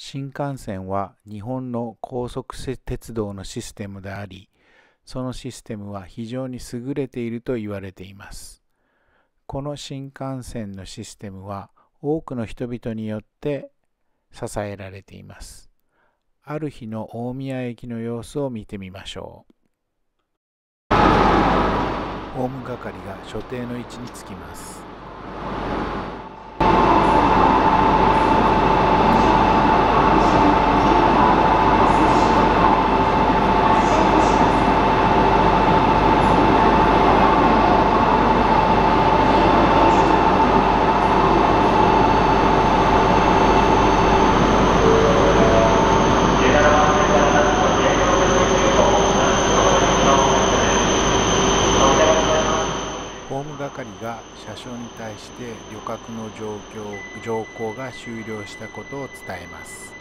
新幹線は日本の高速鉄道のシステムであり、そのシステムは非常に優れていると言われています。この新幹線のシステムは多くの人々によって支えられています。ある日の大宮駅の様子を見てみましょう。ホーム係が所定の位置につきます。係が車掌に対して旅客の状況乗降が終了したことを伝えます。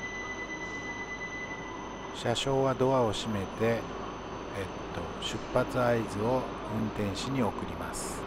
車掌はドアを閉めて、えっと、出発合図を運転士に送ります。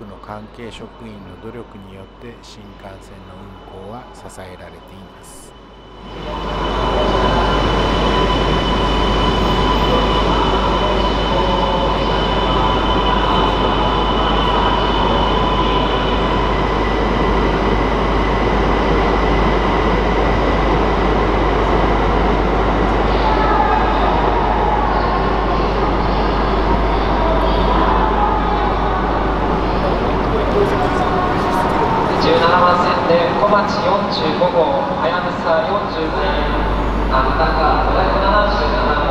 くの関係職員の努力によって新幹線の運行は支えられています。町45号はやぶさ45号あなたが577